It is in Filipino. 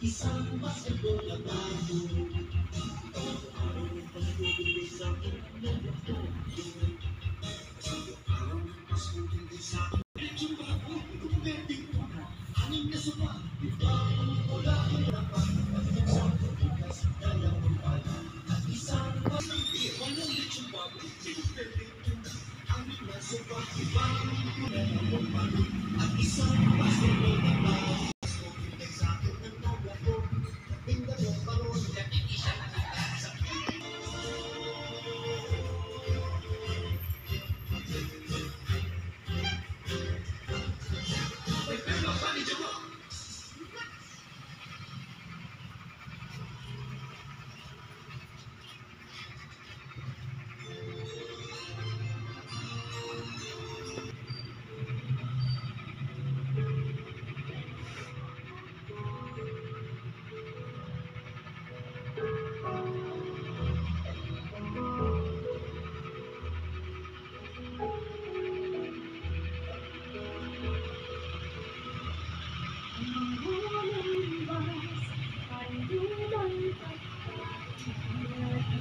Isang basketball na bago Araw-araw ng pagkukuloy sa akin na ito Araw-araw ng pagkukuloy sa akin Medyo bago, kumending ko na Hangin na suba, ibang wala ang dapat Isang pagkukuloy sa dalang kumpala At isang bago, iwan